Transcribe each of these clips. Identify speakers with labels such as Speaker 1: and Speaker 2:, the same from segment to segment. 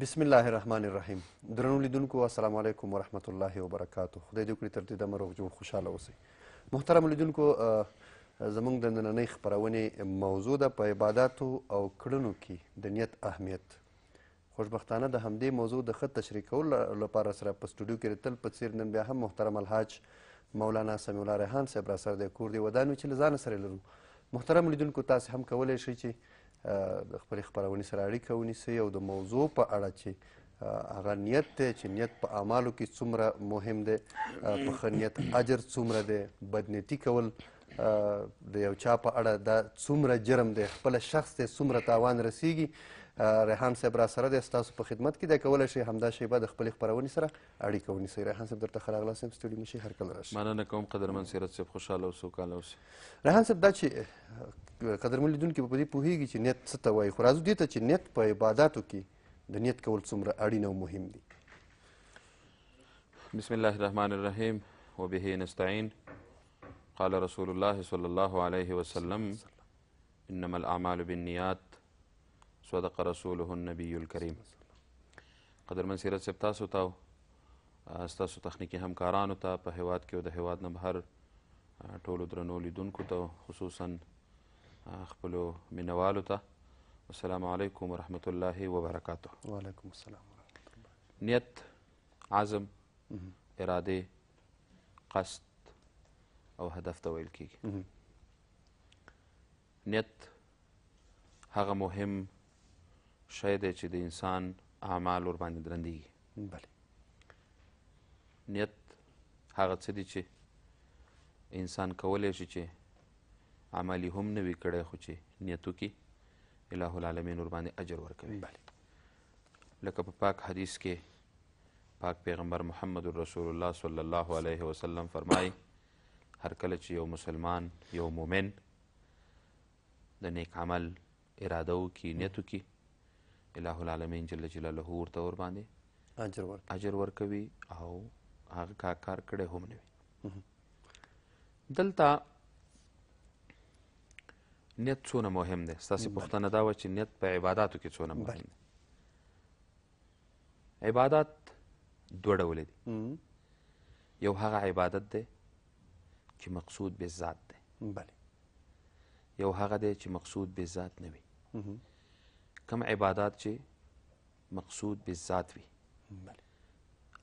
Speaker 1: بسم الله الرحمن الرحیم درنو لیدونکو السلام علیکم ورحمت الله وبرکاته خدای دې وکړي تر دې دمه روغ جوړ خوشحاله اوسئ محترم لیدونکو زموږ د نننۍ خپرونې موضوع ده په عباداتو او کړنو کې د نیت اهمیت خوشبختانه د همدې موضوع د ښه تشریح کولو لپاره راسره په سټوډیو کې د تل په څیر نن بیا هم محترم الحاج مولانا سمیع الله ریحان صاحب راسره دی کور دې ودان وي چې له ځانه سره لرو محترم لیدونکو تاسو هم کولی شئ چې د خپلې خپرونې سره اړیکه ونیسئ او د موضوع په اړه چې هغه نیت دی چې نیت په اعمالو کې څومره مهم دی په ښه نیت اجر څومره دی بدنیتي کول د یو چا په اړه دا څومره جرم دی خپل شخص ته څومره تاوان رسیږي ریحان صاحب را سره دی ستاسو په خدمت کې دی کولی شئ همدا شیبه د خپلې خپرونې سره اړیکه ونیسئ ریحان صاحب درته ښه راغلاست یم ستړي مشي هر کله راشي
Speaker 2: مننه کوم قدرمن سیرت صاحب خوشحاله او سوکاله اوسئ
Speaker 1: ریحان صاحب دا چې قدرمن لیدونکي په دې پوهېږي چې نیت څه ته وایي خو راځو دې ته چې نیت په عباداتو کې د نیت کول څومره اړین او مهم دي
Speaker 2: بسم الله الرحمن الرحیم وبه نستعین قال رسول الله صلی الله علیه وسلم انما الاعمال بالنیات صدق رسوله النبی الکریم قدرمن سیرت صاحب تاسو ته ستاسو تخنیکی همکارانو ته په هیواد کې او د هیواد نه بهر ټولو درنو لیدونکو ته خصوصا خپلو مینوالو ته السلام علیکم ورحمت الله وبرکاته
Speaker 1: وعلیکم السلام ورحمت الله
Speaker 2: نیت عزم اراده قصد او هدف ته ویل کیږي نیت هغه مهم شی دی چې د انسان اعمال ور باندې درندېږي
Speaker 1: بله
Speaker 2: نیت هغه څه دي چې انسان کولی شي چې عمل هم نه وي کړی خو چې نیت وکړي اله العالمین ور باندې اجر ورکوي
Speaker 1: بله
Speaker 2: لکه په پاک حدیث کې پاک پیغمبر محمد رسول الله صلی الله علیه وسلم فرمایي هر کله چې یو مسلمان یو مؤمن د نیک عمل اراده وکړي نیت وکړي الله العالمین جل جلاله ورته ور باندې
Speaker 1: اجر ورکوي
Speaker 2: اجر ورکوي او هغه کار کار کړی هم نه وي دلته نیت څونه مهم دی ستاسو پوښتنه دا و چې نیت په عبادتو کې څونه مهم دی عبادت دوه ډول دي یو هغه عبادت دی چې مقصود به ذات دی
Speaker 1: بله
Speaker 2: یو هغه دی چې مقصود به ذات نه وي کم عبادت چې مقصود به ذات وي
Speaker 1: بله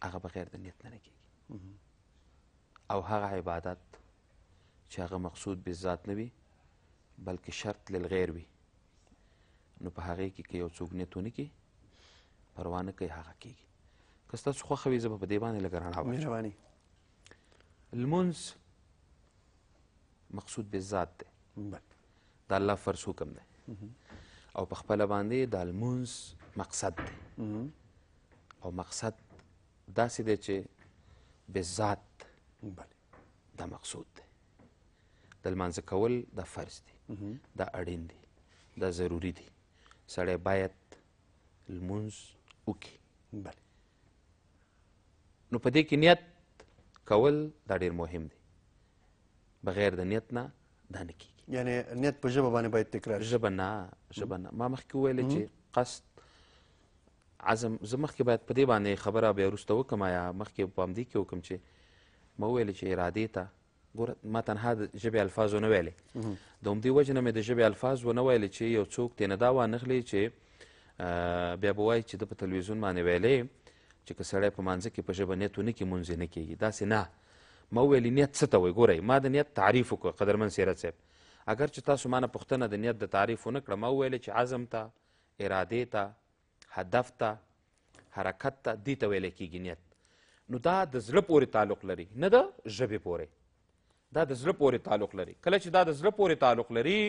Speaker 2: هغه بغیر د نیت نه کیږي او هغه عبادت چې هغه مقصود به ذات نه وي بلکې شرط للغیر وي نو په هغې کې که یو څوک نیت ونه کړي پروا نه کوي هغه کېږي که ستاسو خوښه وي زه به په دې باندې لږه رڼا واچوم لمونځ مقصود به ذات دی د الله فرض حکم دی او په خپل باندې د لمونځ مقصد دی او مقصد داسې دی چې به ذات
Speaker 1: بله
Speaker 2: دا مقصود دی د لمانځه کول دا فرض دي دا اړین دي دا ضروري دي سړی باید لمونځ وکړي
Speaker 1: بله
Speaker 2: نو په دې کې نیت کول دا ډیر مهم دی بغیر د نیت نه دا نه کیږي
Speaker 1: یعنی نیت په ژبه باندې باید تکرار
Speaker 2: ژبه نه ژبه نه ما مخکې وویل چې قصد عزم زه مخکې باید په دې باندې خبره بیا وروسته وکړم یا مخکې په همدې کې وکړم چې ما وویل چې ارادې ته ګوره ما تنها د ژبې الفاظ ونه ویلې د همدې وجې نه مې د ژبې الفاظ ونه ویلې چې یو څوک ترې نه دا وانخلي چې بیا به وایي چې ده په تلویزیون باندې ویلی چې که سړی په مانځه کې په ژبه نیت ونه کړي مونځ نه کېږي داسې نه ما وویل نیت څه ته وایي ګورئ ما د نیت تعریف وکړ قدرمن سیرت صاحب اگر چې تاسو ما نه پوښتنه د نیت د تعریف ونه کړه ما وویل چې عزم ته ارادې ته، هدف ته، حرکت ته دې ته ویلی کېږي نیت. نو دا د زړه پورې تعلق لري نه د ژبې پورې. دا د زړه پورې تعلق لري. کله چې دا د زړه پورې تعلق لري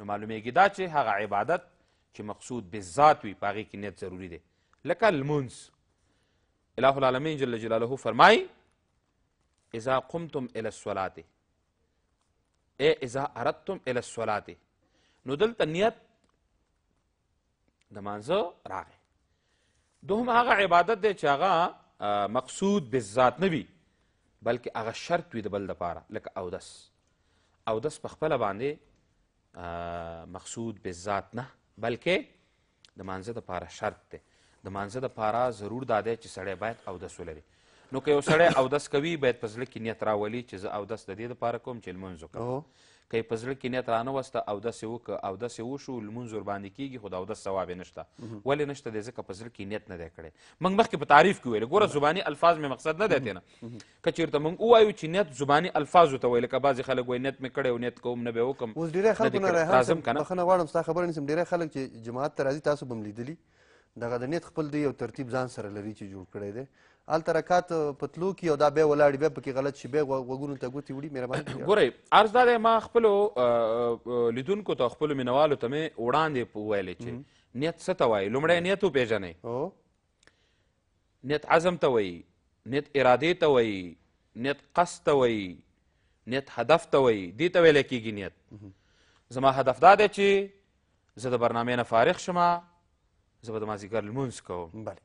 Speaker 2: نو معلومیږي دا چې هغه عبادت چې مقصود بالذات وي په هغې کې نیت ضروري دی لکه لمونځ اله العالمین جل جلاله فرمایي اذا قمتم الى الصلاه ای اذا اردتم الى الصلاه نو دلته نیت د مانځه راغی دوهم هغه عبادت دی چې هغه مقصود بالذات نه وي بلکې هغه شرط وي د بل دپاره لکه اودس اودس په خپله باندې مقصود بالذات نه بلکې د مانځه د پاره شرط دی د مانځه د پاره ضرور دا دی چې سړی باید اودس ولري نو که یو سړی اودس کوي باید په زړه کې نیت راولي چې زه اودس د دې لپاره کوم چې لمونځ وکړم که په زړه کې نیت رانه وسته اودس یې وکړه اودس یې وشو لمونځ ورباندې کېږي خو د اودس ثواب یې نشته ولې نشته دی ځکه په زړه کې نیت نه دی کړی موږ مخکې په تعریف کې ویل ګوره زباني الفاظ مې مقصد نه دی تېنه که چیرته مونږ ووایو چې نیت زبانی الفاظو ته وایي لکه بعضې خلک وایي نیت مې کړی او نیت کوم نه به وکم
Speaker 1: اوس ډیری خلکو نه ریحان صاحب بخښنه غواړم ستا خبره نیسم ډیری خلک چې جماعت ته راځي تاسو به هم لیدلي دغه د نیت خپل دی یو ترتیب ځان سره لري چې جوړ کړی دی هلته رکات په تلو کې او دا بیا ولاړ بیا پکې غلط شي بیا غوږونو ته ګوتې وړي مهرباني
Speaker 2: ګورئ عرض دا دی ما خپلو لیدونکو ته خپلو مینوالو ته مې وړاندې ویلې چې نیت څه ته وایي لومړی نیت وپېژنئ نیت عزم ته وایي نیت ارادې ته وایي نیت قصد ته وایي نیت هدف ته وایي دې ته ویلی کېږي نیت زما هدف دا دی چې زه د برنامې نه فارغ شم زه به د مازیګر لمونځ کوم
Speaker 1: بله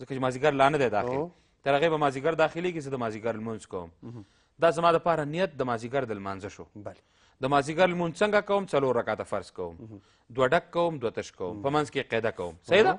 Speaker 2: ځکه چې مازیګر لا نه دی داخل تر هغې به مازیګر داخلېږي زه د مازیګر لمونځ کوم دا زما دپاره نیت د مازیګر د لمانځه شو
Speaker 1: بله
Speaker 2: د مازیګر لمونځ څنګه کوم څلور رکعته فرض کوم دوه ډک کوم دوه تش کوم په منځ کې قاعده کوم صحیح ده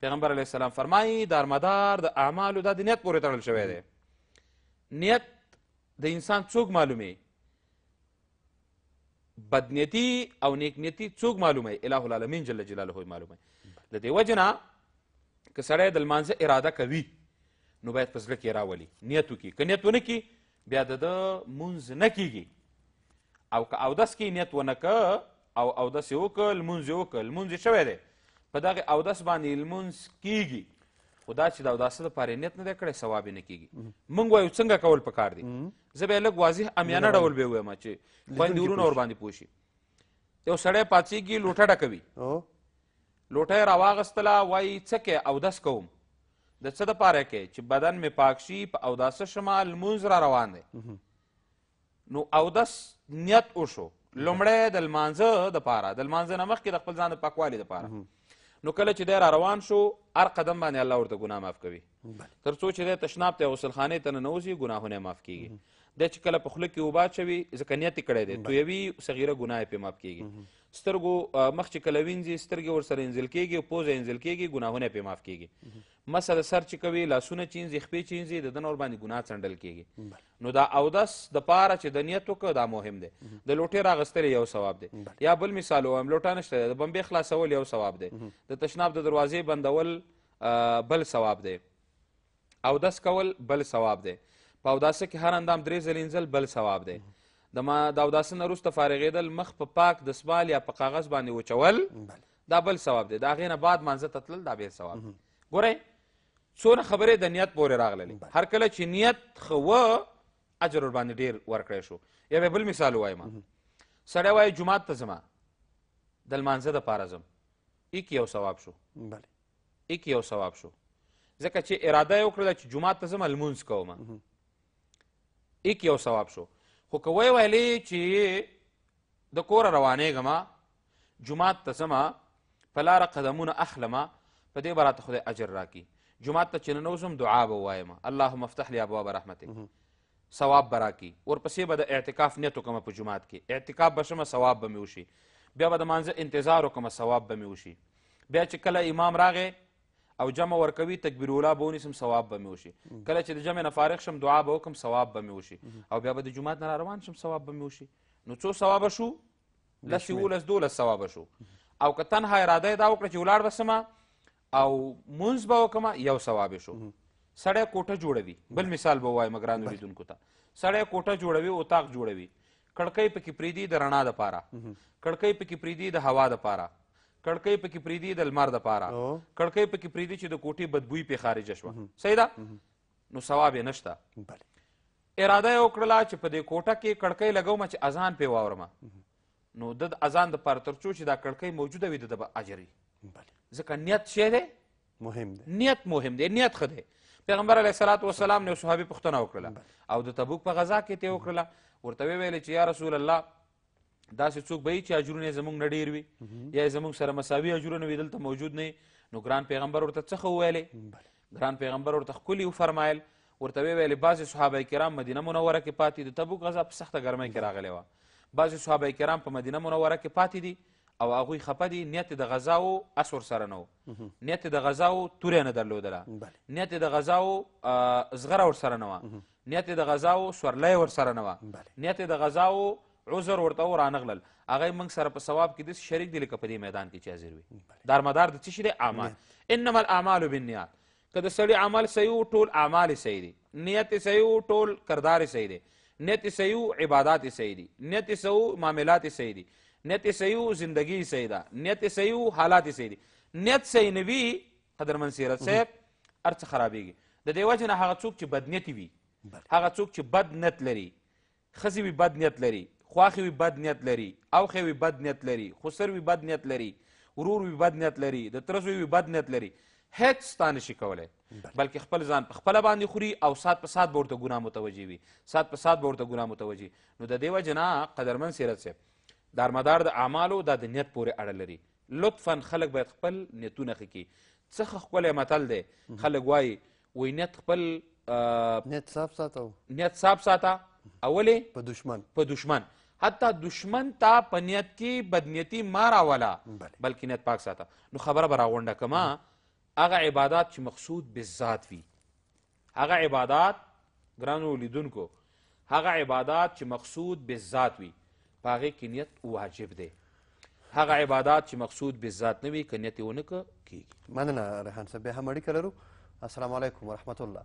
Speaker 2: پیغمبر علیه السلام فرمایي دارمدار د اعمالو دا د نیت پورې تړل شوی دی نیت د انسان څوک معلومي بدنیتی او نیکنیتی څوک معلومه اله العالمین جل جلاله معلومه د دې وجنه که سړی د لمانځه اراده کوي نو باید په زړه کې راولي نیت وکړي که نیت ونه کړي بیا د ده مونځ نه کیږي او که اودس کې نیت ونه که او اودس یې وکړ لمونځ یې وکړ لمونځ یې شوی دی په دغه اودس باندې لمونځ کیږي خو دا چې د اوداسه دپاره یې نیت نه دی کړی ثواب یې نه کیږي موږ وایو څنګه کول پکار دي زه به یې لږ واضح امیانه ډول به یې ووایم چې خویندې وروڼه ورباندې پوه شي یو سړی پاڅېږي لوټه ډکوي لوټه یې راواغستله وایي څه کې اودس کوم د څه دپاره کې چې بدن مې پاک شي په اوداسه شمه لمونځ را روان دی نو اودس نیت وشو لومړی د لمانځه دپاره د لمانځه نه مخکې د خپل ځان د پاکوالي دپاره نو کله چې دی را روان شو هر قدم باندې الله ورته ګناه معاف کوي تر څو چې دی تشناب ته غسلخانې ته ننوځي ګناهونه معاف کیږي دی چې کله په خوله کې اوبه اچوي ځکه نیت یې کړی دی تویوي صغیره ګناه یې پرې معاف کیږي سترګو مخ چې کله وینځي سترګې ورسره انځل کیږي او پوزه انځل کیږي ګناهونه پرې معاف کیږي مس د سر چې کوي لاسونه چینځي خپې چینځي د ده نه ورباندې ګناه څنډل کېږي نو دا اودس دپاره چې د نیت وکړه دا مهم دی د لوټې راغستل یو ثواب دی یا بل مثال ووایم لوټه نشته دی د بمبې خلاصول یو ثواب دی د تشناب د دروازې بندول بل ثواب دی اودس کول بل ثواب دی په اوداسه کې هر اندام درې ځلې انځل بل ثواب دی د ما د اوداسه نه وروسته فارغېدل مخ په پاک دسمال یا په کاغذ باندې وچول دا بل ثواب دی د هغې نه بعد مانځه ته تلل دا بېل ثواب دی ګورئ څونه خبرې د نیت پورې راغللې هر کله چې نیت ښه و اجر ورباندې ډېر ورکړی شو یا به بل مثال ووایم سړی وایي جومات ته ځمه د لمانځه دپاره ځم ایک یو ثواب شو ایک یو ثواب شو ځکه چې اراده یې وکړله چې جومات ته ځمه لمونځ کوم ایک یو ثواب شو خو که ویې ویلې چې د کوره روانېږم جماعت ته ځمه په لاره قدمونه اخلمه په دې به راته خدای اجر راکړي جماعت ته چې ننوځم دعا به ووایم اللهم افتح لي ابواب رحمتک ثواب به راکړي ورپسې به د اعتکاف نیت وکړم په جماعت کې اعتکاف به شمه ثواب به مې وشي بیا به د مانځه انتظار وکړم ثواب به مې وشي بیا چې کله امام راغی او جمع ورکوي تکبیر اولا به ونیسم ثواب به مې وشي کله چې د جمع نه فارغ شم دعا به وکړم ثواب به مې وشي او بیا به د جومات نه روان شم ثواب به مې وشي نو څو ثوابه شو لس یولس دولس ثوابه شو او که تنها اراده یې دا وکړه چې ولاړ به سمه او مونځ به وکړم یو ثواب شو سړی کوټه جوړوي بل مثال به وایم ګرانو لیدونکو ته سړی کوټه جوړوي اتاق جوړوي کړکۍ پکې پریږدي د رڼا دپاره کړکۍ پکې پریږدي د هوا دپاره کړکۍ پکې پریږدي د لمر دپاره کړکۍ پکې پریږدي چې د کوټې بدبوی پې خارجه شوه صحیح ده نو ثواب یې نشته اراده یې وکړله چې په دې کوټه کې کړکۍ لګوم چې اذان پې واورم نو د اذان دپاره تر څو چې دا کړکۍ موجوده وي د ده به اجر وي ځکه نیت شی دی
Speaker 1: مهم دی
Speaker 2: نیت مهم دی نیت ښه دی پیغمبر علیه السلام وسلام نه صحابي پوښتنه وکړله او د تبوک په غذا کې ته وکړله ورته ویل چې یا رسول الله داسې څوک به چې اجرونه یې زموږ نه ډېر وي یا یې زموږ سره مساوي اجرونه وي دلته موجود نه نو ګران پیغمبر ورته څه ښه وویلې ګران پیغمبر ورته ښکلي وفرمایل ورته ویې ویلې بعضې صحابه کرام مدینه منوره کې پاتې د تبوک غذا په سخته ګرمۍ کې راغلې وه بعضې صحابه کرام په مدینه منوره کې پاتې دي او هغوی خپه دي نیت د غذا و اس ورسره نه و نیت د غذا و توره نه درلودله نیت د غذا و زغره ورسره نه وه نیت یې د غذا و، سورلی یې ورسره نه وه. نیت یې د غذا و، عذر ورته و، رانغلل. هغه موږ سره په ثواب کې داسې شریک دي لکه په دې میدان کې چې حاضر وي. دارمدار د څه شي دی؟ اعمال. انما الاعمال بالنیات. که د سړي عمل صحیح و، ټول اعمال یې صحیح دي. نیت یې صحیح و، ټول کردار یې صحیح دی. نیت یې صحیح و، عبادات یې صحیح دي. نیت یې صحیح و، معاملات یې صحیح دي. نیت یې صحیح و، زندګي یې صحیح ده. نیت یې صحیح و، حالات یې صحیح دي. نیت صحیح نه وي، قدرمن سیرت صاحب هر څه خرابېږي د دې وجې نه هغه څوک چې بدنیتي وي هغه څوک چې بد نیت لري ښځې وي بد نیت لري خواښې وي بد نیت لري اوښې وي بد نیت لري خسر وي بد نیت لري ورور وي بد نیت لري د تره زوی وي بد نیت لري هیڅ ستا نشي کولی بلکې خپل ځان په خپله باندې خوري او سات په سات به ورته ګناه متوجه وي سات په سات به ورته ګناه متوجه نو د دې وجې نه قدرمن سیرت صاحب دارمدار د اعمالو دا د نیت پورې اړه لري لطفا خلک باید خپل نیتونه ښه کړي څخه ښکلی متل دی خلک وایي وایي نیت خپل
Speaker 1: نیت صاف ساته
Speaker 2: نیت صاف ساته اولې
Speaker 1: په دشمن
Speaker 2: په دشمن حتی دشمن تا په نیت کې بدنیتی ما راوله بلکې نیت پاک ساته نو خبره به راغونډه کما هغه عبادات چې مقصود بالذات وي هغه عبادات ګرانو لیدونکو هغه عبادات چې مقصود بالذات وي په هغې کې نیت واجب دی هغه عبادات چې مقصود بالذات نه وي که نیت یې ونه که کېږي
Speaker 1: مننه ریحان صاحب بیا هم اړیکه لرو السلام علیکم ورحمت الله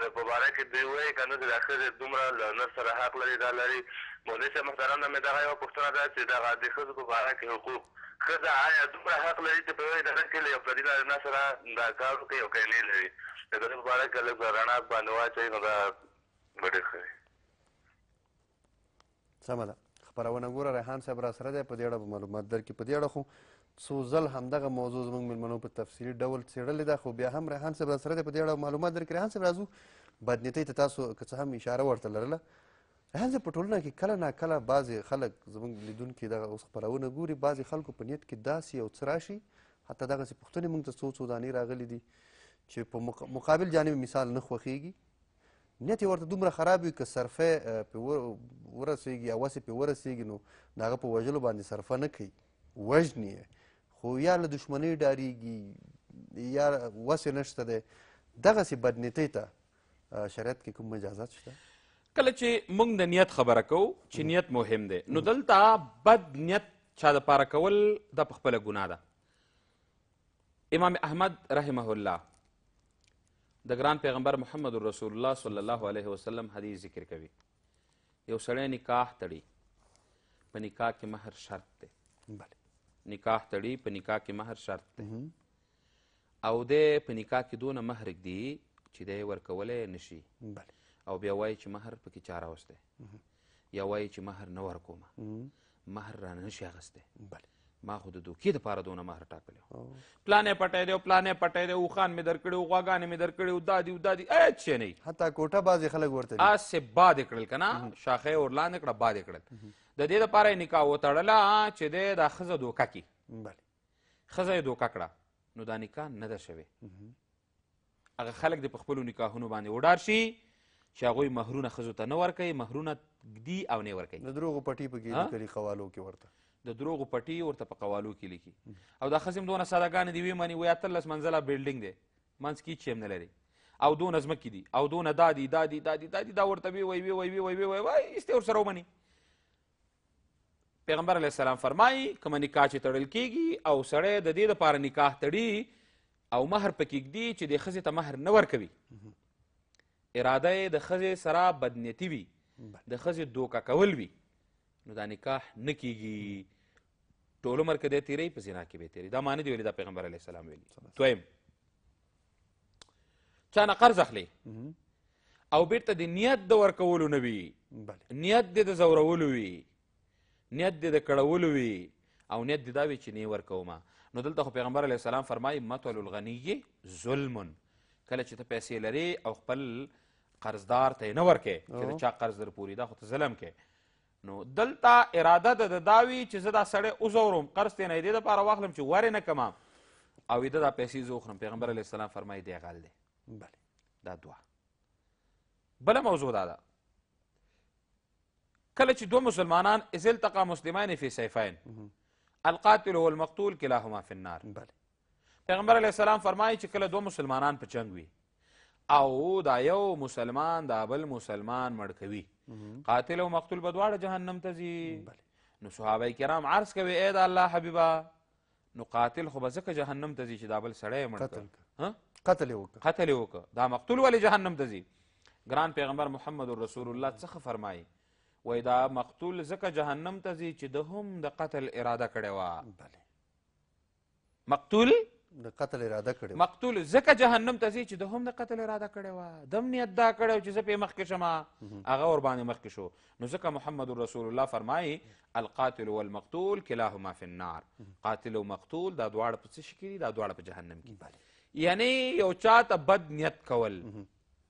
Speaker 3: نو په باره کې دوی وایي که نه چې دا ښځې دومره له نر سره حق لري دا لري مولوي صاحب محترم نه مې دغه یوه پوښتنه ده چې دغه د ښځو په باره کې حقوق ښځه ایا دومره حق لري چې په یوه اداره کې له یو پردي نارینه سره دا کار وکړي او که نه لري که ددې په باره کې لږ رڼا باندې واچوي نو دا به ډېر ښه وي.
Speaker 1: سمه ده خپرونه ګوره ریحان صاحب را سره دی په دې اړه به معلومات درکړي په دې اړه خو څو ځل همدغه موضوع زموږ مېلمنو په تفصیلي ډول څېړلې ده خو بیا هم ریحان صاحب را سره دی په دې اړه معلومات درکړي ریحان صاحب راځو بدنیتۍ ته تاسو که څه هم اشاره ورته لرله ریحان صاحب په ټولنه کې کله نا کله بعضې خلک زموږ لیدونکي دغه اوس خپرونه ګوري بعضې خلکو په نیت کې داسې یو څه راشي حتی دغسې پوښتنې موږ ته څو څو دانې راغلي دي چې په مقابل جانب مثال نه خوښېږي نیت یې ورته دومره خراب وي که صرفه پې ورسېږي یا وسې پې ورسېږي نو د هغه په وژلو باندې صرفه نه کوي وژني یې خو یا له دښمنۍ ډارېږي یا وس یې نشته دی دغسې بدنیتۍ ته شریعت کې کوم مجازات شته
Speaker 2: کله چې موږ د نیت خبره کوو چې نیت مهم دی نو دلته بد نیت چا د پاره کول دا په خپله ګناه ده امام احمد رحمه الله د ګران پیغمبر محمد رسول الله صلی الله علیه وسلم حدیث ذکر کوي یو سړی نکاح تړي په نکاح کې مهر شرط دی
Speaker 1: بله
Speaker 2: نکاح تړي په نکاح کې مهر شرط دی او دی په نکاح کې دونه مهر ږدي چې دی ورکولی نشي
Speaker 1: بله
Speaker 2: او بیا وایي چې مهر پکې چاره اوس دی یا وایي چې مهر نه ورکوم مهر رانه نشي اخیستی ما خو د دوکې دپاره دونه مهر ټاکلی پلانې پټی دی او پلانې پټی دی اوښان مې درکړي او غواګانې مې درکړي او دا دي او دا دي هېڅ شی نه
Speaker 1: حتی کوټه بعضې خلک ورته دي
Speaker 2: هسې باد یې کړل که نه شاخه یې ورلاندې کړه باد یې کړل د دې دپاره یې نکاح وتړله چې دی دا ښځه دوکه
Speaker 1: کړي
Speaker 2: ښځه یې دوکه کړه نو دا نکاح نه ده شوې هغه خلک دې په خپلو نکاحونو باندې وډار شي چې هغوی مهرونه ښځو ته نه ورکوي مهرونه ږدي او نه ورکوي
Speaker 1: د دروغو پټي پکې لیکلي قوالو کې ورته
Speaker 2: د دروغو پټي ورته په قوالو کې لیکي او دا ښځې هم دونه سادهګانې دي ویې مني وایي اتلس منزله بلډینګ دی منځ کې هیڅ هم نه لري او دونه ځمکې دي او دونه دا دي دا دي دا دي دا دي دا ورته ویې وایي ویې وایي ویې وایي ویې وایي وایي هېڅ ورسره ومني پیغمبر علیه السلام فرمایي کومه نکاح چې تړل کیږي او سړی د دې دپاره نکاح تړي او مهر پکې ږدي چې د ښځې ته مهر نه ورکوي اراده یې د ښځې سره بدنیتي وي د ښځې دوکه کول وي نو دا نکاح نه کیږي ټول عمر که دی تیری په زنا کې به تیری دا معنی دی ویلي دا پیغمبر علیه السلام ویلي دویم چا نه قرض اخلي او بیرته د نیت د ورکولو نه وي نیت دې د ځورولو وي نیت دې د کړولو وي او نیت دې دا وي چې نه ورکوم نو دلته خو پیغمبر علیه السلام فرمایي مطل الغني ظلم کله چې ته پیسې لرې او خپل قرضدار ته یې نه ورکې چې د چا قرض در پوري دا خو ته ظلم کې نو دلته اراده د ده دا وي چې زه دا سړی وځوروم قرض ترې نه دې دپاره واخلم چې ورې نه کړم او د دا پیسې زه وخورم پیغمبر علیه السلام فرمایي دی غل دی
Speaker 1: بله
Speaker 2: دا دوه بله موضوع دا ده کله چې دوه مسلمانان اذ التقا مسلمان فی سیفین القاتل والمقتول کلاهما فی النار
Speaker 1: بله
Speaker 2: پیغمبر علیه السلام فرمایي چې کله دوه مسلمانان په جنګ وي او دا یو مسلمان دا بل مسلمان مړ کوي قاتل او مقتول به دواړه جهنم ته ځي نو صحابه کرام عرض کوي ای د الله حبیبه نو قاتل خو به ځکه جهنم ته ځي چې دا بل سړی یې مړ کړ
Speaker 1: قتل وکړه
Speaker 2: قتل وکړه دا مقتول ولې جهنم ته ځي ګران پیغمبر محمد رسول الله څخه فرمایي وای دا مقتول ځکه جهنم ته ځي چې د هم د قتل اراده کړې وه مقتول
Speaker 1: د قتل اراده کړې
Speaker 2: مقتول ځکه جهنم ته ځي چې د هم د قتل اراده کړې وه د هم نیت دا کړی چې زه پې مخکې شم هغه ور باندې مخکې شو نو ځکه محمد رسول الله فرمایي القاتل والمقتول کلاهما فی النار قاتل او مقتول دا دواړه په څه شي کې دي دا دواړه په جهنم کې یعنی یو چا ته بد نیت کول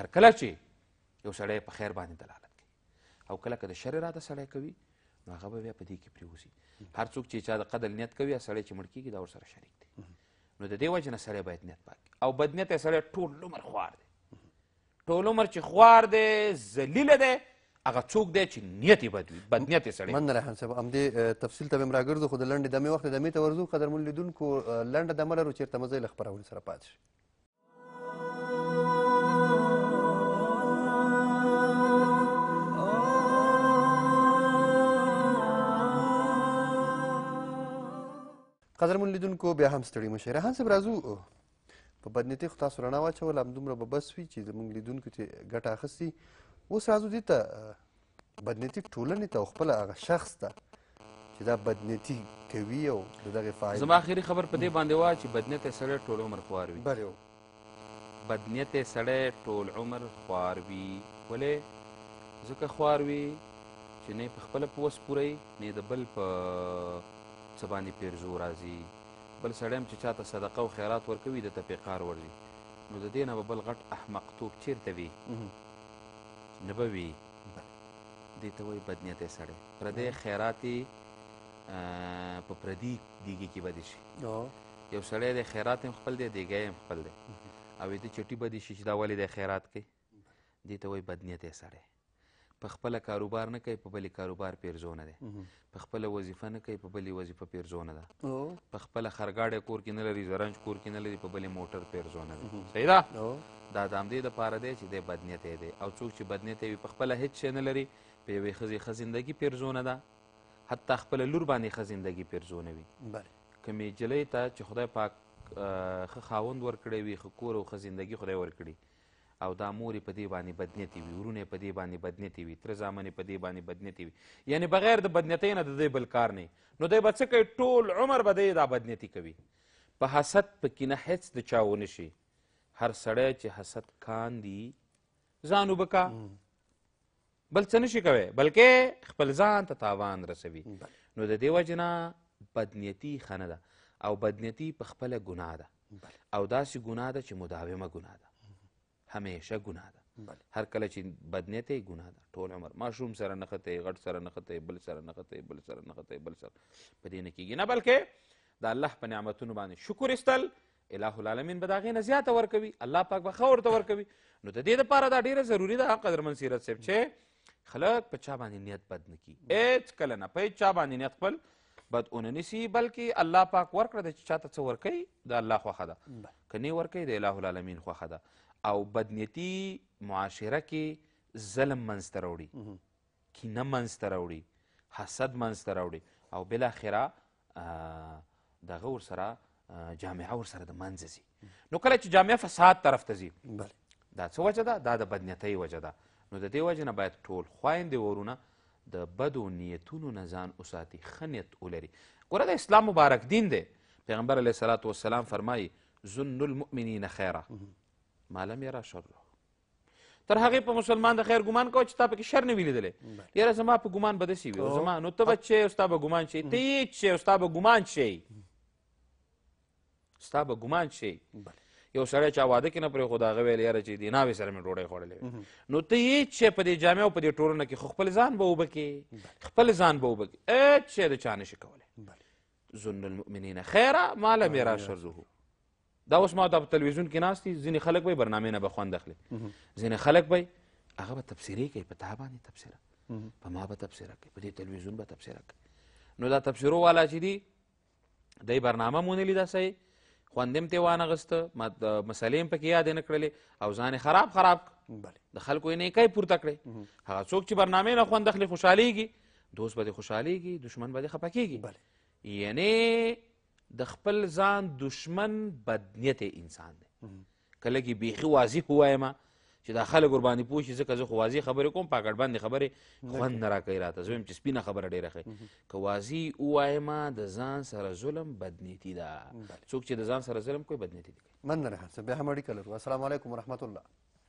Speaker 2: هر کله چې یو سړی په خیر باندې دلالت کوي او کله که د شر اراده سړی کوي نو هغه به بیا په دې کې پرېوځي هر څوک چې چا د قتل نیت کوي سړی چې مړ کېږي دا ورسره شریک دی نو د دې وجه نه سړی باید نیت پاک او بد نیت سړی ټول عمر خوار دی ټول عمر چې خوار دی ذلیله دی هغه څوک دی چې نیت یې بد وي بد نیت یې سړی
Speaker 1: مننه رحمان صاحب همدې تفصیل ته به هم راګرځو خو د لنډې دمې وخت دمې ته ورځو قدرمن لیدونکو لنډه دمه لرو چېرته مزه یې له خپرونې سره پاتې شي قدرمن لیدونکو بیا هم ستړي مشه رهان صاحب راځو په بدنیتۍ خو تاسو رڼا واچول همدومره به بس وي چې زموږ لیدونکو چې ګټه اخیستي اوس راځو دې ته بدنیتی ټولنې ته او خپل هغه شخص ته چې دا بدنیتی کوي او د دغه فاعل
Speaker 2: زما اخیری خبر په دې باندې وا چې بدنیت سړی ټول عمر خوار وي
Speaker 1: بله
Speaker 2: بدنیت سړی ټول عمر خوار وي ولې ځکه خوار وي چې نه په خپل پوس پوری نه د بل په څه باندې پیرزو راځي بل سړی هم چې چاته صدقه او خیرات ورکوي د ته پیقار ورځي نو د دې نه به بل غټ احمق توب چیرته وي نه به وي بله دې ته وایي بدنیتی سړی پردی خیرات یې په پردي دیګې کې بدې شي یو سړی دی خیرات هم خپل دی دیګی هم خپل دی او د چټي بدې شي چې دا ولې دی خیرات کوي دې ته وایي بدنیتی سړی په خپله کاروبار نه کوي په بلې کاروبار پیرزو نه دی په خپله وظیفه نه کوي په بل یې وظیفه پیرزونه ده په خپله خرګاډی کور کې نه لري زرنج کور کې نه لري په بل یې موټر پیرزونه ده صحیح ده دا د همدې دپاره دی چې دی بدنیتی دی او څوک چې بدنیتی وي په خپله هېڅ شی نه لري په یوې ښځې ښه زندګي پیرزونه ده حتی خپله لور باندې ښه زندګي پیرزونه وي کومې جلۍ ته چې خدای پاک ښه خاوند ورکړی وي ښه کور او ښه زندګي خدای ورکړي او دا مور یې په دې باندې بدنیتې وي ورونه یې په دې باندې بدنیتې وي تره زامن یې په دې باندې بدنیتې وي یعنې بغیر د بدنیتۍ نه د دی بل کار نه نو دی به څه کوي ټول عمر به دی دا بدنیتي کوي په حسد په کینه هیڅ د چا ونه شي هر سړی چې حسد کاندي ځان وبکا بل څه نشي کوي بلکې خپل ځان ته تاوان رسوي نو د دې وجې نه بدنیتي ښه نه ده او بدنیتي په خپله ګناه ده او داسې ګناه ده چې مداومه ګناه ده همیشه ګناه ده هر کله چې بدنیته ګناه ده ټول عمر ماشوم سره نښته غټ سره نښته بل سره نښته بل سره نښته بل سره په دې نه کېږي نه بلکې د الله په نعمتونو باندې شکر ایستل اله العالمین به د هغې نه زیاته ورکوي الله پاک به ښه ورته ورکوي نو د دې دپاره دا ډېره ضروري ده قدرمن سیرت صاحب چې خلک په چا باندې نیت بد نه کړي هېڅ کله نه په چا باندې نیت خپل بد ونه نیسي بلکې الله پاک ورکړه ده چې چاته څه ورکوي د الله خوښه ده که نه ورکوي د اله العالمین خوښه ده او بدنیتي معاشره کې ظلم منځته راوړي کینه منځته راوړي حسد منځته راوړي او بالاخره دغه ورسره جامعه ورسره د منځه ځي نو کله چې جامعه فساد طرف ته ځي دا څه وجه ده دا د بدنیتۍ وجه ده نو د دې وجه نه باید ټول خویندې ورونه د بدو نیتونو نه ځان وساتي ښه نیت ولري ګوره د اسلام مبارک دین دی پیغمبر علیه الصلات والسلام فرمایي ظن المؤمنین خیره ما لم یرا شره تر هغه په مسلمان د خیر ګمان کوه چې تا پکې شر نه وي لیدلی یاره زما په ګمان به داسې وي زما نو ته به چې او ستا به ګمان شي ته یې چې او ستا به ګمان شي ستا به ګمان شي یو سړی چا واده کې نه پرېښود هغه ویل یاره چې دې ناوې سره مې ډوډۍ خوړلې نو ته یې چې په دې جامع او په دې ټولنه کې خو خپل ځان به وبکې خپل ځان به وبکې هېڅ شی د چا نه شي کولی ظن المؤمنین خیره ما لم یرا شره دا اوس ما ته په تلویزیون کې ناست دي ځینې خلک به یې برنامې نه به خوند اخلي ځینې خلک به هغه به تبصرې کوي په تا باندې تبصره په ما به تبصره کوي په دې تلویزیون به تبصره کوي نو دا تبصرو والا چې دي دی برنامه مو نه لیده صحیح خوند هم ترې وانه غسته مسلې هم پکې یادې نه کړلې او ځان یې خراب خراب د خلکو یې نیکۍ پورته کړې هغه څوک چې برنامې نه خوند اخلي خوشحالېږي دوست به دې خوشحالېږي دشمن به دې خفه کېږي بله یعنی د خپل ځان دشمن بدنیت انسان دی که لږې بیخي واضح ووایم چې دا خلک ورباندې پوه شي ځکه زه خو واضح خبرې کوم پاکټ باندې خبرې خوند نه راکوي راته زه وایم چې سپینه خبره ډېره ښه که واضح ووایم د ځان سره ظلم بدنیتي ده څوک چې د ځان سره ظلم کوي بدنیتي دی
Speaker 1: مننه خان صاحب بیا هم اړیکه لرو السلام علیکم ورحمت الله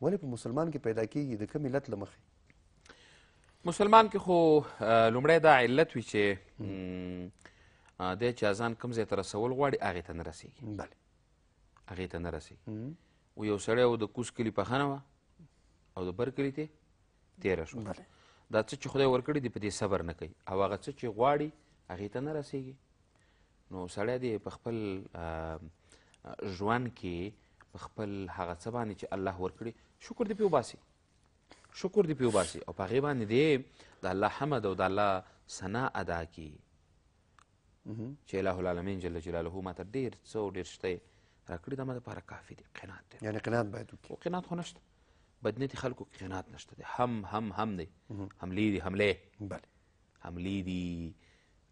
Speaker 1: ولې په مسلمان کې پیدا کیږي د کوم علت له مخې
Speaker 2: مسلمان کې خو لومړی دا علت وي چې دی چې اذان کوم ځای ته رسول غواړي هغې ته نه رسېږي
Speaker 1: بله
Speaker 2: هغې ته نه رسېږي و یو سړی و د کوس کلي پخنه وه او د بر کلي ته تېره شو دا څه چې خدای ورکړي دي په دې صبر نه کوي او هغه څه چې غواړي هغې ته نه رسېږي نو سړی دې په خپل ژوند کې په خپل هغه څه باندې چې الله ورکړي شکر دې پې وباسي شکر دې پې وباسي او په هغې باندې دې د الله حمد او د الله ثنا ادا کړي چې الله العالمین جل جلاله ماته ډېر څه او ډېر شته راکړي دا ما دپاره کافي دي قناعت دی
Speaker 1: یعنې قناعت باید وکړي
Speaker 2: او قناعت خو نشته بدنیتي خلکو کې قناعت نشته دی هم هم هم دی حملې دي حملې
Speaker 1: بله
Speaker 2: حملې دي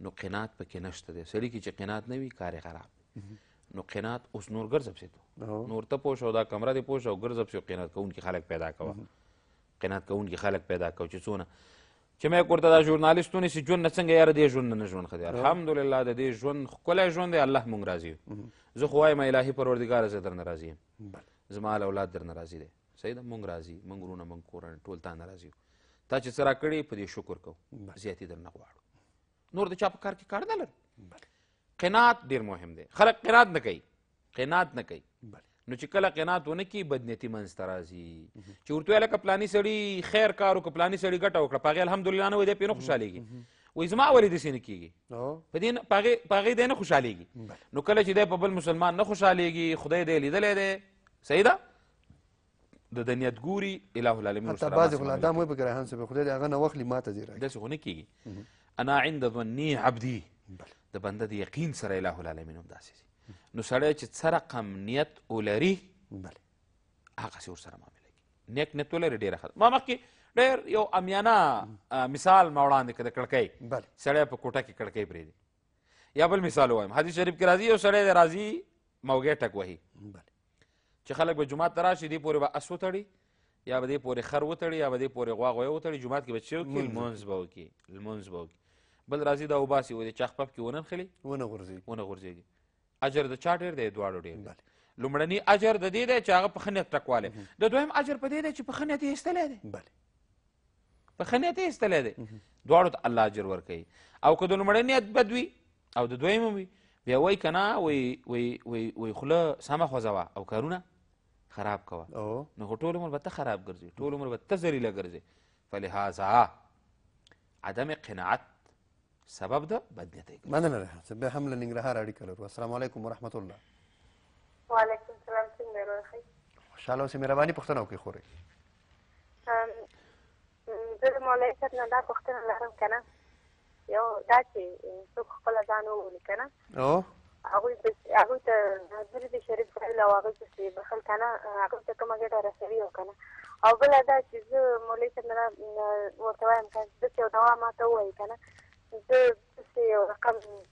Speaker 2: نو قناعت پکې نشته دی سړي کې چې قناعت نه وي کار یې خراب دی نو قناعت اوس نور ګرځب سي ته نور ته پوه شو دا کمره دې پوه شو ګرځب سي قناعت کوونکي خلک پیدا کوه قناعت کوونکي خلک پیدا کوه چې څونه چې مې کورته دا ژورنالیست ونیسي ژوند نه څنګه یاره دې ژوند نه ژوند ښه دی الحمدلله د دې ژوند ښکلی ژوند دی الله مونږ راضي زه خو وایم الهي پروردګاره زه درنه راضي یم زما اولاد درنه راضي دی صحیح ده مونږ راضي مونږ وروڼه مونږ کورنۍ ټول تا نه راضي یو تا چې څه راکړي په دې شکر کوو زیاتې درنه غواړو نور د چا په کار کې کار نه لرو قناعت ډېر مهم دی خلک قناعت نه کوي قناعت نه کوي نو چې کله قناعت ونه کړي بدنیتي منځته راځي چې ورته وایي لکه پلاني سړي خیر کار وکړه پلاني سړي ګټه وکړه په هغې الحمدلله نه وایي دی پرې نه خوشحالېږي وایي زما ولې داسې نه کېږي په دې په هغې په هغې دی نه خوشحالېږي نو کله چې دی په بل مسلمان نه خوشحالېږي خدای دی لیدلی دی صحیح ده د د نیت ګوري اله العالمین
Speaker 1: حتی
Speaker 2: ورسره
Speaker 1: بعضې
Speaker 2: ماسې
Speaker 1: خو لا
Speaker 2: معاملې
Speaker 1: دا مو کوي. په ګرهان سره خدای دې هغه نه واخلي ما ته دې راکړي
Speaker 2: داسې خو نه کېږي انا عند ظني عبدي بله. د بنده د یقین سره اله العالمین هم داسې دي نو سړی چې څه رقم نیت ولري
Speaker 1: بله
Speaker 2: هغسې ورسره معامله کېږي نیک نیت ولري ډېره ښه ده. ما مخکې ډېر یو امیانه آه، مثال ما وړاندې کړ د کړکۍ
Speaker 1: بله.
Speaker 2: سړی په کوټه کې کړکۍ پرېږدي یا بل مثال ووایم حدیث شریف کې راځي یو سړی دی راځي موږی ټک وهي
Speaker 1: بله
Speaker 2: چې خلک به جومات ته راشي دې پورې به اس وتړي یا به دې پورې خر وتړي یا به دې پورې غوا غویه وتړي جومات کې به څه وکړي لمونځ به وکړي لمونځ به وکړي بل راځي دا وباسي و دې چاخ پپ کې وننښلي
Speaker 1: ونه غورځېږي
Speaker 2: ونه غورځېږي اجر د چا ډېر دی دواړو ډېر دی لومړنی اجر د دې دی چې هغه په ښه نیت ټکوالی د دویم اجر په دې دی چې په ښه نیت یې ایستلی دی په ښه نیت یې ایستلی دی دواړو ته الله اجر ورکوي او که د لومړني نیت بد وي او د دویم وي بیا وای کنه وای وای وای وای خله سمه خوځوه او کارونه خراب کوه نو خو ټول عمر به ته خراب ګرځې ټول عمر به ته ذلیله ګرځې فلهذا عدم قناعت سبب ده بدنیتۍ ګرځي
Speaker 1: مننه ده زه بیا هم له ننګرهار اړیکه لرو السلام علیکم ورحمت الله
Speaker 4: وعلیکم سلام څنګه روغ
Speaker 1: خوشحاله اوسې مهرباني پوښتنه وکړئ خورې
Speaker 4: زه د مولوي صاحب نه دا پوښتنه لرم که نه یو دا چې څوک خپله ځان وولي که نه هغوی هغوی ته درود شریف ویل او هغوی پسې بخښل که نه هغوی ته کومه ګټه رسوي او که نه او بله دا چې زه مولوي صاحب نه ورته وایم که داسې یو دوا ما ته ووایي که نه زه داسې یو رقم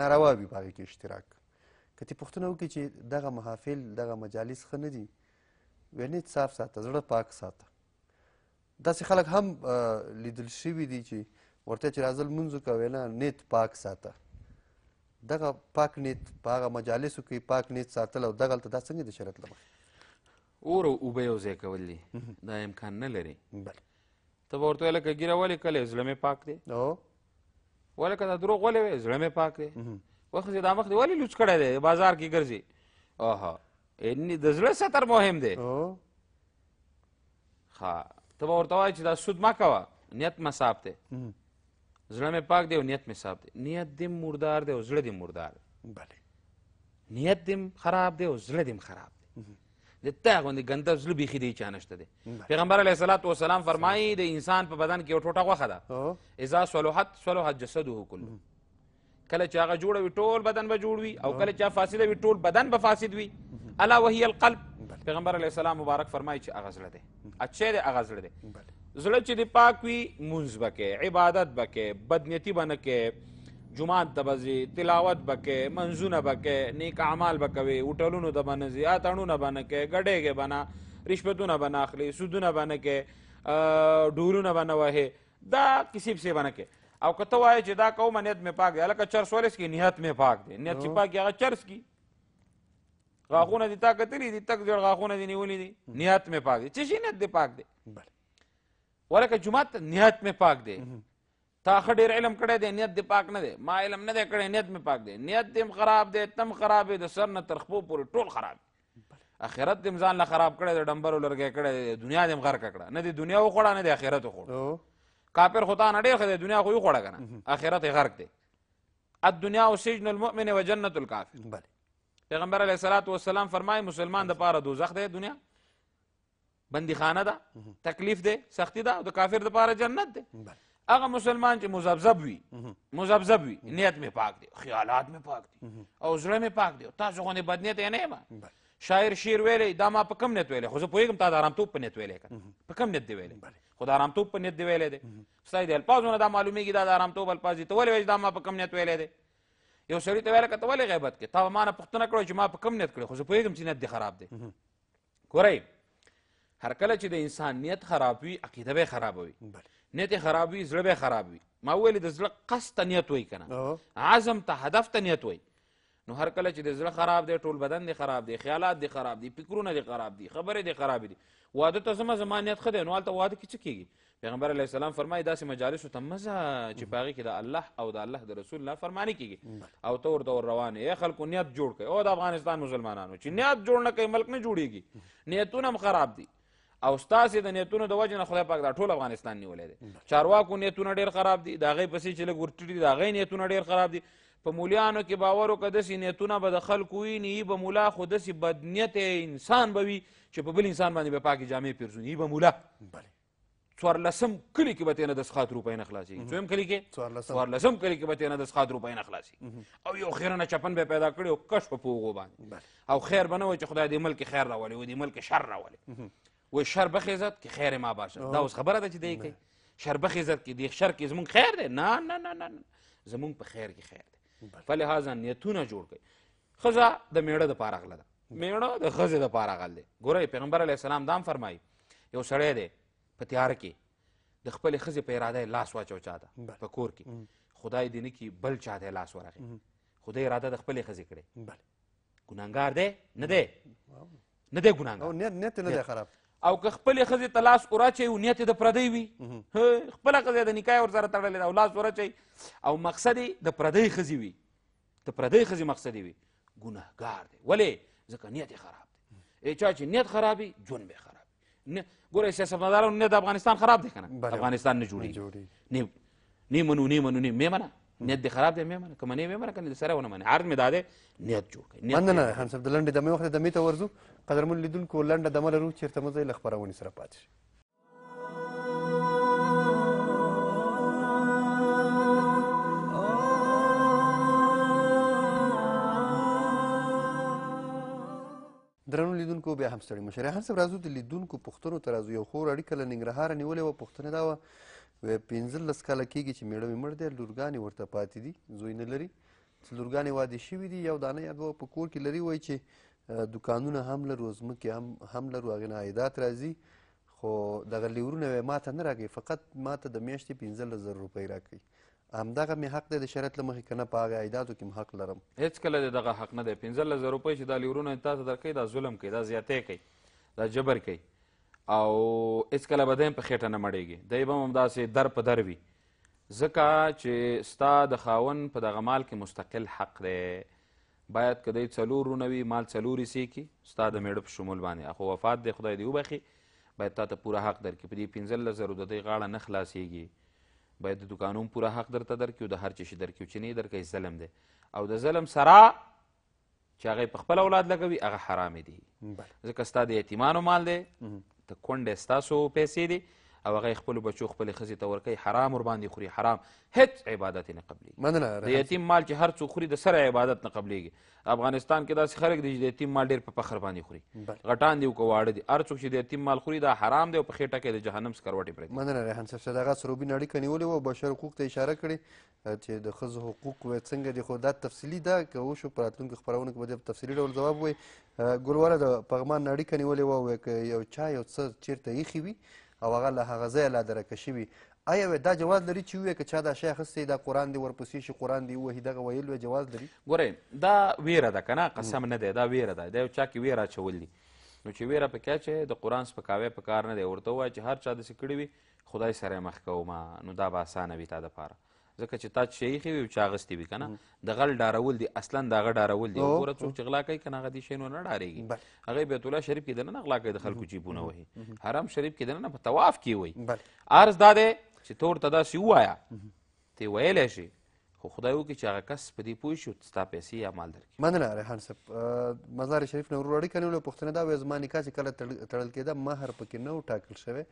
Speaker 1: ناروا وي په هغې کې اشتراک که ترې پوښتنه وکړي چې دغه محافل دغه مجالس ښه نه دي ویې نیت صاف ساته زړه پاک ساته داسې خلک هم لیدل شوي دي چې ورته چې راځه لمونځ وکړه ویې نه نیت پاک ساته دغه پاک نیت په هغه مجالسو کې پاک نیت ساتل او دغلته دا څنګه د شریعت له مخې
Speaker 2: اور او اوبه یو ځای کول دي دا امکان نه لري ته به ورته وایې لکه ګیره ولې کلی زړه مې پاک دی ولکه دا دروغ ولې وې زړه مې پاک دی وخت دا مخ دی ولې لوڅ کړی دی بازار کې ګرځي اوه ان د زړه ستر مهم دی ها ته به ورته وایې چې دا سود مه کوه نیت مې صاف دی زړه مې پاک دی او نیت مې صاف دی نیت دې مردار دی او زړه دې مردار دی
Speaker 1: بله
Speaker 2: نیت دې خراب دی او زړه دې خراب دی د تا غوندې ګنده زړه بیخي د هیچا نشته دی پیغمبر علیه الصلات والسلام فرمایي د انسان په بدن کې یو ټوټه غوښه ده اذا صلحت صلح جسده کله کله چې هغه جوړه وي ټول بدن به جوړ وي او کله چې هغه فاسده وي ټول بدن به فاسد وي الا وهي القلب پیغمبر علیه السلام مبارک فرمایي چې هغه زړه دی اچه دی هغه زړه دی زړه چې دی پاک وي مونځ به کوې عبادت به کوې بدنیتي به نه کوې جومات ته به ځې تلاوت به کوې منځونه به کوې نیک اعمال به کوې هوټلونو ته به نه ځې اتڼونه به نه کوې ګډېږې به نه رشوتونه به نه اخلې سودونه به نه کوې ډولونه به نه وهې دا کیسې پسې به نه کوې او که ته وایې چې دا کومه نیت مې پاک دی هلکه چرس ولې څکې نیت مې پاک دی نیت چې پاک هغه چرس کي غاخونه دي تا کتلی دي تک جوړ غاخونه دي نیولې دي نیت مې پاک دي چې شي نیت دې پاک
Speaker 1: دي
Speaker 2: ولکه جمعه ته نیت مې پاک دي تا خ ډیر علم کړی دی نیت دې پاک نه دی ما علم نه دی کړی نیت مې پاک دی نیت دې خراب دی تم خراب دی سر نه تر خپو پورې ټول خراب اخرت دې ځان له خراب کړی دی ډمبرو لرګی کړی دی دنیا دې غرق کړه نه دې دنیا وخوړه نه دې اخرت وخوړه کافر خو تا نه ډېر ښه دی دنیا خو یې وخوړه که نه اخرت یې غرق دی الدنیا سجن المؤمن و جنت الکافر
Speaker 1: بله
Speaker 2: پیغمبر علیه الصلاۃ والسلام فرمایي مسلمان د پاره دوزخ دی دنیا بندیخانه ده تکلیف دی سختی ده او د کافر د پاره جنت دی هغه مسلمان چې مزبذب وي مزبذب وي نیت مې پاک دی خیالات مې پاک دي او زړه مې پاک دی تاسو غونې بد نیت نه یم شاعر شعر ویلی دا ما په کم نیت ویلی خو زه پوهېږم تا د آرامتوب په نیت ویلی که په کم نیت دی ویلی خو د آرامتوب په نیت دی ویلی دی ستا د الفاظو نه دا معلومېږي دا د آرامتوب الفاظ دي ته ولې وایي دا ما په کم نیت ویلی دی یو سړي ته ویل کته ولې غیبت کې تا ما نه پوښتنه کړو چې ما په کم نیت کړو خو زه پوهېږم چې نیت دې خراب دی ګورئ هر کله چې د انسان نیت خراب وي عقیده به خراب
Speaker 1: وي
Speaker 2: نیت خراب وي زړه به خراب وي ما ویل د زړه قصد ته نیت وایي
Speaker 1: کنه
Speaker 2: عزم ته هدف ته نیت وایي نو هر کله چې د زړه خراب دی ټول بدن دی خراب دی خیالات دی خراب دی فکرونه دی خراب دی خبرې دی خراب دی واده ته زما زما نیت ښه دی نو هلته واده کې څه کېږي پیغمبر علیه السلام فرمایي داسې مجالسو ته مه ځه چې په هغې کې د الله او د الله د رسول نافرماني کېږي او ته ورته ور روان یې خلکو نیت جوړ کړئ او د افغانستان مسلمانانو چې نیت جوړ نه کوي ملک نه جوړېږي نیتونه هم خراب دي او ستاسې د نیتونو د وجې نه خدای پاک دا ټول افغانستان نیولی دی چارواکو نیتونه ډېر خراب دي د هغې پسې چې لږ ورټیټ دي د هغې نیتونه ډېر خراب دي په مولیانو کې باور وکړه داسې نیتونه به د خلکو وي نه به مولا خو داسې بدنیته انسان به وي چې په بل انسان باندې به پاکې جامې پېرزوني به مولا بله څوارلسم کلي کې به تېنه د سخات روپۍ نه خلاصېږي څویم کلي کې
Speaker 1: څوارلسم
Speaker 2: کلي کې به تېنه د سخات روپۍ نه خلاصېږي او یو خیرنه چپن به پیدا کړي او کش په اوغو باندې او خیر به نه وای چې خدای دې ملک خیر راولي و دې ملک شر راولي و شر بخ عزت کې خیر ما باشه دا اوس خبره ده چې دی کوي شر بخ عزت کې دی شر کې زمونږ خیر دی نه نه نه نه زمونږ په خیر کې خیر دی فلهذا نیتونه جوړ کړي ښځه د میړه دپاره غله ده میړه د ښځې دپاره غل دی ګورئ پیغمبر علیه السلام دا هم فرمایي یو سړی دی په تیاره کې د خپل خزې په اراده لاس واچو چاته په کور کې خدای دې نه کی بل چاته لاس ورغی خدای اراده د خپل خزې کړي
Speaker 1: بله
Speaker 2: ګناهګار دی نه دی نه دی ګناهګار
Speaker 1: نیت نیت نه دی خراب
Speaker 2: او که خپل خزې ته لاس وراچي او نیت د پردی وي خپل خزې د نکاح ور سره تړلې او لاس وراچي او مقصد د پردی خزې وي ته پردی خزي مقصد وي ګناهګار دی ولې ځکه نیت خراب دی چا چې نیت خرابي ژوند به خراب نه ګوره سیاستمدارانو نه د افغانستان خراب دی
Speaker 1: کنه
Speaker 2: افغانستان نه
Speaker 1: جوړي
Speaker 2: نه نه منو نه منو نه میمنه نیت دی خراب دی میمنه کوم نه میمنه کنه سره ونه منه عرض می داده نیت جوړ کړي
Speaker 1: مننه خان صاحب د لنډې دمې وخت دمې ته ورځو قدرمن لیدونکو لنډه دمه لرو چیرته مزه لخبرونه سره پاتې درنو لیدونکو بیا هم ستړي مشر هر څه راځو د لیدونکو پوښتنو ته راځو یو خور اړیکه له ننګرهاره نیولې وه پوښتنه دا وه پنځلس کاله کېږي چې مېړه مې مړ دی لورګانې ورته پاتې دي زوی نه لري څلورګانې وادې شوي دي یو دانه یا دوه په کور کې لري وایي چې دکانونه هم لرو ځمکې هم هم لرو هغې نه عایدات راځي خو دغه لیورونه یې ما ته نه راکوي فقط ما ته د میاشتې پنځلس زره روپۍ راکوي همدغه مې حق دی د شریعت له مخې که نه په هغه عایداتو کې حق لرم
Speaker 2: هېڅکله د دغه حق نه دی پنځلس زره روپۍ چې دا لیورونه یې تا ته درکوي دا ظلم کوي دا زیاتی کوي دا جبر کوي او هېڅکله به دی هم په خېټه نه مړېږي دی به هم همداسې در په در وي ځکه چې ستا د خاوند په دغه مال کې مستقل حق دی باید که دی څلور رونه وي مال څلور حصې کړي ستا د مېړه په شمول باندې اخو وفات دی خدای دې وبخي باید تا ته پوره حق درکړي په دې پنځلس زرو د دی غاړه نه خلاصېږي باید د دوکانو هم پوره حق درته درکړي او د هر چي شي درکړي چې نه یې درکوي ظلم دی او د ظلم سره چې هغه په خپل اولاد لګوي هغه حرام دي ځکه ستا د یتیمانو مال دی ته کونډه ستاسو پیسې دي او هغه خپل بچو خپل خزي ته ورکي حرام ور باندې خوري حرام هیڅ عبادت نه قبلي
Speaker 1: مننه
Speaker 2: د یتیم مال چې هر څو خوري د سره عبادت نه قبليږي افغانستان کې داسې خلک دي چې د یتیم مال ډېر په فخر باندې خوري غټان دی او کواړه دي هر څوک چې د یتیم مال خوري دا حرام دی او په خېټه کې د جهنم سکروټې پرې
Speaker 1: مننه ریحان صاحب صدقه سروبي نړۍ کنيولې و بشر حقوق ته اشاره کړې چې د ښځو حقوق وې څنګه دي خو دا تفصیلي ده که وشو په راتلونکو خپرونو کې به دې په تفصیلي ډول ځواب وي ګلواله د پغمان نه اړیکه نیولې وه وایي که یو چا یو څه چیرته ایښي وي او هغه له هغه ځایه لا درکه شوي آیا وې دا جواز لري چې وې که چا دا شی اخیستی دا قرآن دی ورپسې شي قرآن دی ووهي دغه ویل وې جواز لري
Speaker 2: ګورئ دا ویره ده که نه قسم نه دی دا ویره ده دا یو چا کې ویره اچول دي نو چې ویره پکې چې د قرآن سپکاوی پکار نه دی ورته ووایه چې هر چا داسې کړي وي خدای سره مخ کوم نو دا به اسانه وي تا دپاره ځکه چې تا شی ایښی وي او چا اخیستی وي که نه د غل ډارول دي اصلا د هغه ډارول دي ګوره څوک چې غلا کوي که نه هغه دې شیانو نه ډارېږي هغه بیت الله شریف کې دننه غلا کوي د خلکو جیبونه وهي حرم شریف کې دننه په طواف کې وایي عرض دا دی چې ته ورته داسې ووایه ته ویلی شې خو خدای وکړي چې هغه کس په دې پوه شي او ستا پیسې یا مال درکړي
Speaker 1: مننه ریحان صاحب مزار شریف نه ورور اړیکه نیوله پوښتنه دا وه زما نکاح چې کله تړل کېده مهر پکې نه و ټاکل شوی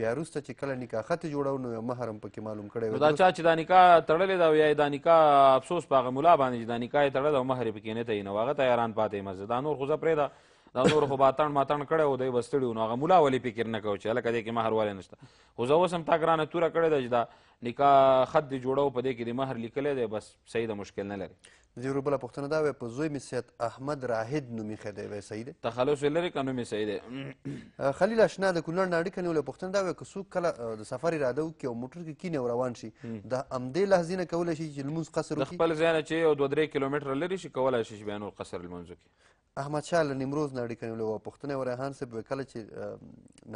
Speaker 1: بیا وروسته چې کله نکاح خط جوړو نو مهر هم پکې معلوم کړی و
Speaker 2: دا چا چې دا نکاح تړلې ده او یا یې دا نکاح افسوس په هغه ملا باندې چې دا نکاح یې تړلی او مهر یې پکې نه تعین و هغه ته حیران پاتې یم زه دا نور خو زه پرېږده دا نور خو باتڼ ماتڼ کړی و دی به ستړي نو هغه ملا ولې فکر نه کوي چې هلکه دی کې مهر ولې نشته خو زه اوس هم تا ګرانه توره کړې ده چې دا نکاح خط دې جوړو په دې کې دې مهر لیکلی دی بس صحیح ده مشکل نه لري
Speaker 1: د دې ورو بله پوښتنه دا وه په زوی مې سید احمد راهد نوم ایښی دی وایي صحیح دی
Speaker 2: تخلص یې لرې که نوم یې صحیح دی
Speaker 1: خلیل اشنا د کونړ نه اړیکه نیولې پوښتنه دا وه که څوک کله د سفر اراده وکړي او موټر کې کینې او روان شي د همدې لحظې نه کولی شي چې لمونځ قصر وکړي د
Speaker 2: خپل ځای نه چې یو دوه درې کیلومتره لرې شي کولی شي چې بیا نور قصر لمونځ وکړي
Speaker 1: احمد شاه له نیمروز نه اړیکه نیولې وه پوښتنه یې ورحان صاحب وې کله چې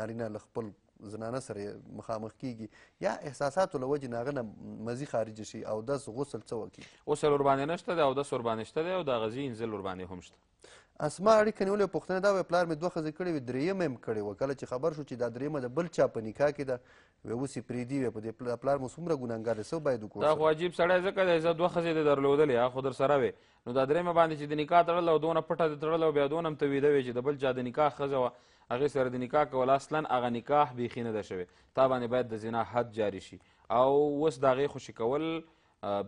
Speaker 1: نارینه له خپل زنانه سره مخامخ کیږي یا احساساتو له وجې ناغه نه مزي خارج شي او دس غسل څه وکړي
Speaker 2: غسل ورباندې نشته دی او دس ورباندې شته دی او د غزي انزل ورباندې هم شته
Speaker 1: اسما اړیکه نیولې پوښتنه دا وې پلار مې دوه ښځې کړې وې درېیمه هم کړې وه کله چې خبر شو چې دا درېیمه د بل چا په نکاح کې ده وې اوس یې پرېږدي وې په دې پلار مو څومره ګناهګار دی څه باید وکړو
Speaker 2: دا خو عجیب سړی ځکه دی زه دوه ښځې دې درلودلې خو در سره وې نو دا درېمه باندې چې د نکاح تړل او دونه پټه د تړل او بیا دونه هم ته ویده وې چې د بل چا د نکاح ښځه وه هغې سره د نکاح کول اصلا هغه نکاح بیخي نه ده شوې تا باندې باید د زنا حد جاري شي او اوس د هغې خوشي کول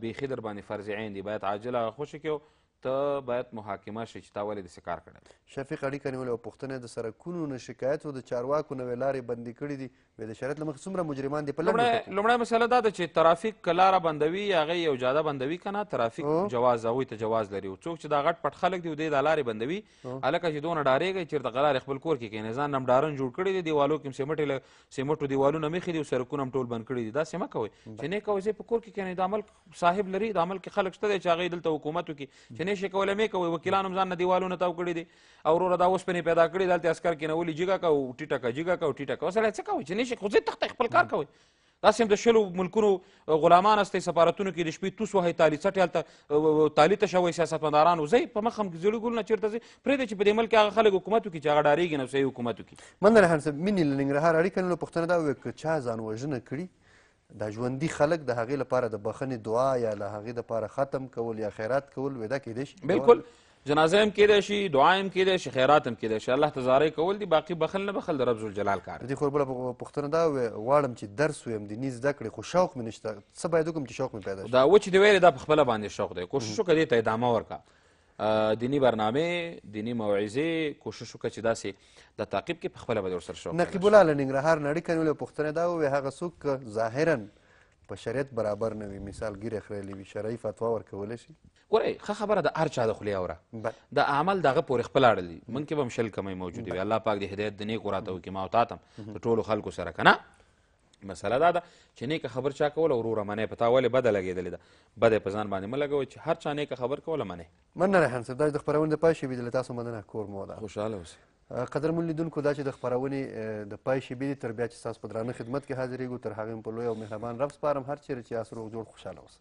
Speaker 2: بیخي در باندې فرض عین دي باید عاجل هغه خوشي کړو ته باید محاکمه شي چې تا ولې داسې کار کړی
Speaker 1: شفیق اړیکه نیولې او پوښتنه یې د سرکونو نه شکایت و د چارواکو نوې لارې بندې کړې دي د شریعت له مخې څومره مجرمان دي په لنډو
Speaker 2: لومړی
Speaker 1: ټکو
Speaker 2: لومړی مسله دا ده چې ترافیک که لاره بندوي یا هغه یو جاده بندوي که نه ترافیک
Speaker 1: او؟
Speaker 2: جواز هغوی ته جواز لري او څوک چې دا غټ پټ خلک دي او دی دا لارې بندوي او؟ هلکه چې دونه ډارېږئ چېرته قلارې خپل کور کې کښېنئ ځان هم ډارن جوړ کړی دی دیوالو کې هم سیمټې له سیمټو دیوالونه مخې دي او سرکونه هم ټول بند کړي دي داسې مه کوئ چې نه کوئ ځای په کور کې کښېنئ دا ملک صاحب لري دا ملک کې خلک شته دی چې هغوی دلته حکومت وکړي چې نه شي کولی مې کوئ وکیلان هم ځان نه دیوالونه تاو کړي دي او وروره دا اوسپنې پیدا کړي دلته عسکر کېنولي جګه که او ټیټه که جګه که او ټیټه که سړی څه کوي چې نشي خو ځای تخته خپل کار کوي داسې هم د شلو ملکونو غلامان استئ سفارتونو کې د شپې توس وهئ تالي څټې هلته تالي ته شوئ سیاستمداران وځئ په مخ هم زړي ګلونه چېرته ځي پرېږدئ چې په دې ملک هغه خلک حکومت وکړي چې هغه ډارېږي نه صحیح حکومت وکړي
Speaker 1: مننه رحم صاحب مینې له ننګرهار اړیکه لرو پوښتنه دا وکړه که چا ځان وژنه کړي دا ژوندي خلک د هغې لپاره د بخښنې دعا یا له هغې دپاره ختم کول یا خیرات کول وېدا کېدای شي
Speaker 2: بالکل جنازه هم کېدای شي دعا هم کېدای شي خیرات هم کېدای شي الله ته زارۍ کول دي باقي بخښل نه بخښل د رب ذوالجلال کار دی
Speaker 1: دې خور بله پوښتنه دا غواړم چې درس ویم دیني زده کړې خو شوق مې نشته څه باید وکړم چې شوق مې پیدا شي
Speaker 2: دا و چې دې ویلې دا په خپله باندې شوق دی کوشش وکړه دې ته ادامه ورکړه دینی برنامه دینی موعظه کوشش وکړه چې داسې د تعقیب کې په خپله به ورسره شو
Speaker 1: نقیب الله له ننګرهار نه اړیکه نیولې پوښتنه دا ووې هغه څوک ظاهرا په شریعت برابر نه وي مثال ګیره خریلی وي شرعي فتوا ورکولی شي
Speaker 2: ګورئ ښه خبره د هر چا د خولې اوره د عمل دغه پورې خپل اړه دي مونږ کې به هم شل کمی موجودې وي الله پاک دې هدایت د نیکو راته وکړي ما او تا ته هم د ټولو خلکو سره که نه مسله دا ده چې نیکه خبر چا کوله وروره منه په تا ولې بده لګېدلې ده بده په ځان باندې مه لګوئ چې هر چا نیکه خبر کوله منه
Speaker 1: مننه ریحان صاحب دا چې د خپرونې د پای شېبې دي له تاسو مننه کور مو ده
Speaker 2: خوشحاله اوسئ
Speaker 1: قدرمن لیدونکو دا چې د خپرونې د پای شېبې دي تر بیا چې ستاسو په درانه خدمت کې حاضرېږو تر هغې په لوی او مهربان رب سپارم هر چېرې چې یاست روغ جوړ خوشحاله اوسئ